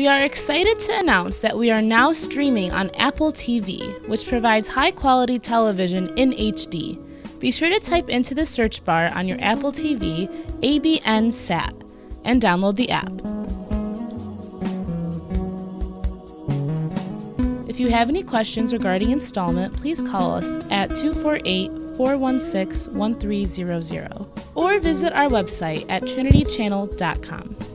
We are excited to announce that we are now streaming on Apple TV, which provides high quality television in HD. Be sure to type into the search bar on your Apple TV ABN SAT and download the app. If you have any questions regarding installment, please call us at 248 416 1300 or visit our website at trinitychannel.com.